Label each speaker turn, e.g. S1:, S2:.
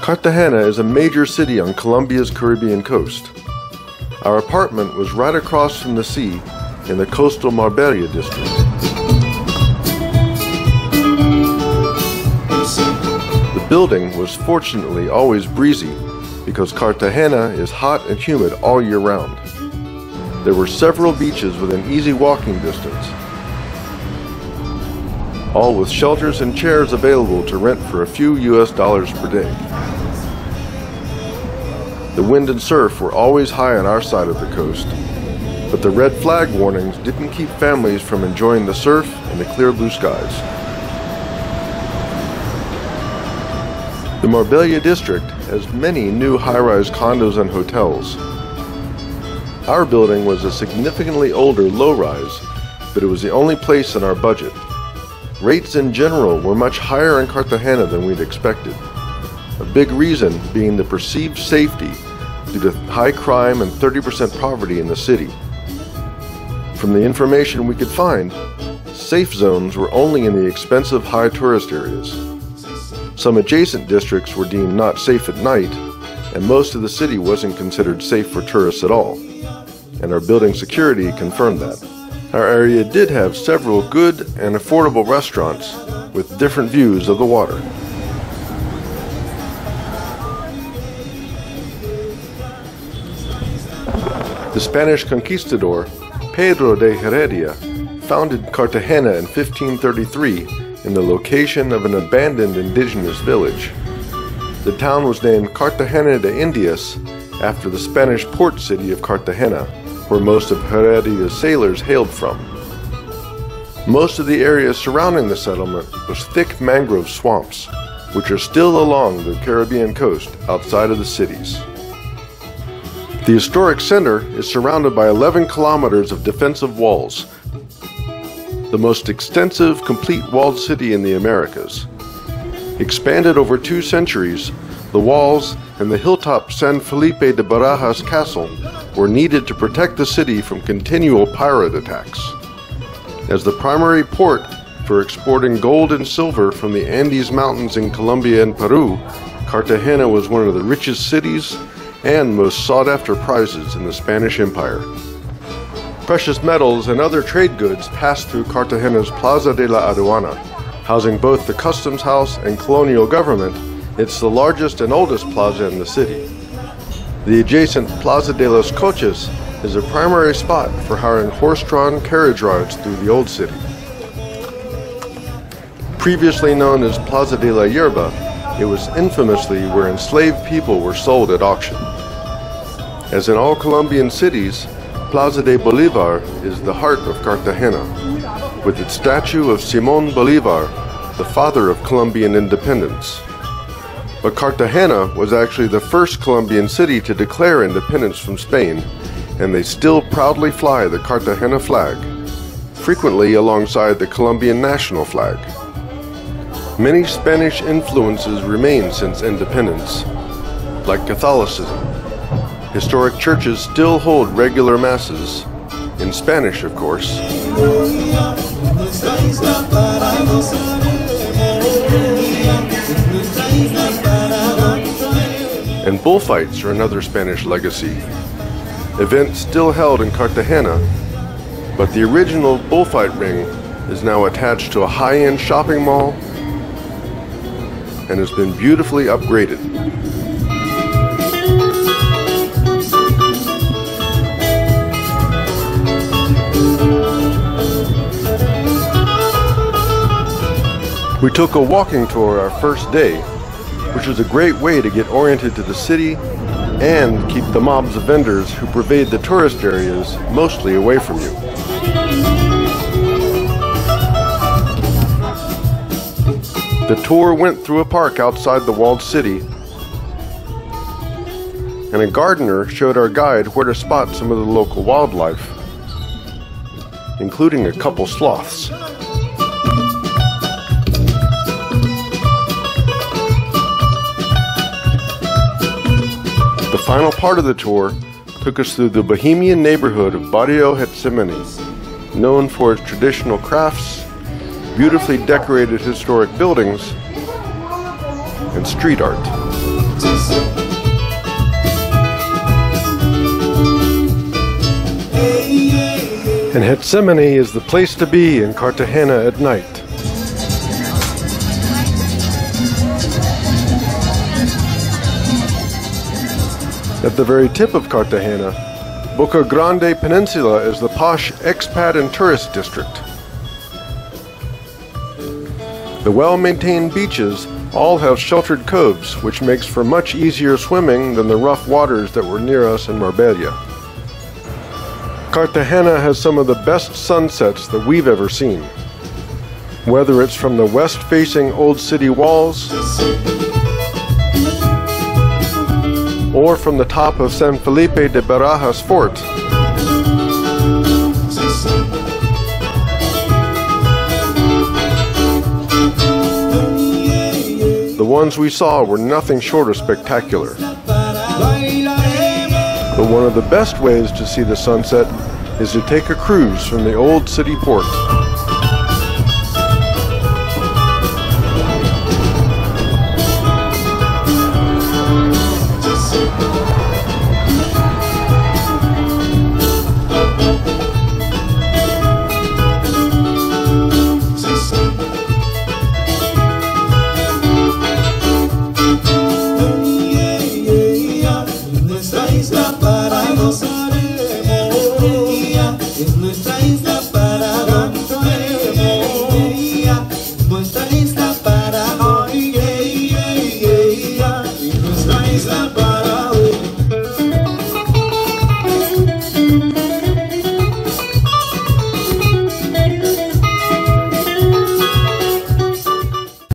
S1: Cartagena is a major city on Colombia's Caribbean coast. Our apartment was right across from the sea in the coastal Marbella district. The building was fortunately always breezy because Cartagena is hot and humid all year round. There were several beaches within easy walking distance, all with shelters and chairs available to rent for a few US dollars per day. The wind and surf were always high on our side of the coast, but the red flag warnings didn't keep families from enjoying the surf and the clear blue skies. The Marbella district has many new high-rise condos and hotels. Our building was a significantly older low-rise, but it was the only place in our budget. Rates in general were much higher in Cartagena than we'd expected. A big reason being the perceived safety due to high crime and 30% poverty in the city. From the information we could find, safe zones were only in the expensive high tourist areas. Some adjacent districts were deemed not safe at night, and most of the city wasn't considered safe for tourists at all. And our building security confirmed that. Our area did have several good and affordable restaurants with different views of the water. The Spanish conquistador Pedro de Heredia founded Cartagena in 1533 in the location of an abandoned indigenous village. The town was named Cartagena de Indias after the Spanish port city of Cartagena, where most of Heredia's sailors hailed from. Most of the area surrounding the settlement was thick mangrove swamps, which are still along the Caribbean coast outside of the cities. The historic center is surrounded by 11 kilometers of defensive walls, the most extensive complete walled city in the Americas. Expanded over two centuries, the walls and the hilltop San Felipe de Barajas castle were needed to protect the city from continual pirate attacks. As the primary port for exporting gold and silver from the Andes Mountains in Colombia and Peru, Cartagena was one of the richest cities and most sought after prizes in the Spanish Empire. Precious metals and other trade goods passed through Cartagena's Plaza de la Aduana. Housing both the customs house and colonial government, it's the largest and oldest plaza in the city. The adjacent Plaza de los Coches is a primary spot for hiring horse-drawn carriage rides through the old city. Previously known as Plaza de la Yerba, it was infamously where enslaved people were sold at auction. As in all Colombian cities, Plaza de Bolivar is the heart of Cartagena, with its statue of Simón Bolívar, the father of Colombian independence. But Cartagena was actually the first Colombian city to declare independence from Spain, and they still proudly fly the Cartagena flag, frequently alongside the Colombian national flag. Many Spanish influences remain since independence, like Catholicism. Historic churches still hold regular masses, in Spanish, of course. Bullfights are another Spanish legacy. Events still held in Cartagena, but the original bullfight ring is now attached to a high-end shopping mall and has been beautifully upgraded. We took a walking tour our first day, which was a great way to get oriented to the city and keep the mobs of vendors who pervade the tourist areas mostly away from you. The tour went through a park outside the walled city, and a gardener showed our guide where to spot some of the local wildlife, including a couple sloths. Final part of the tour took us through the bohemian neighborhood of Barrio Getsemani, known for its traditional crafts beautifully decorated historic buildings, and street art. And Gethsemane is the place to be in Cartagena at night. At the very tip of Cartagena, Boca Grande Peninsula is the posh expat and tourist district. The well-maintained beaches all have sheltered coves, which makes for much easier swimming than the rough waters that were near us in Marbella. Cartagena has some of the best sunsets that we've ever seen. Whether it's from the west-facing old city walls or from the top of San Felipe de Barajas fort. The ones we saw were nothing short of spectacular. But one of the best ways to see the sunset is to take a cruise from the old city port.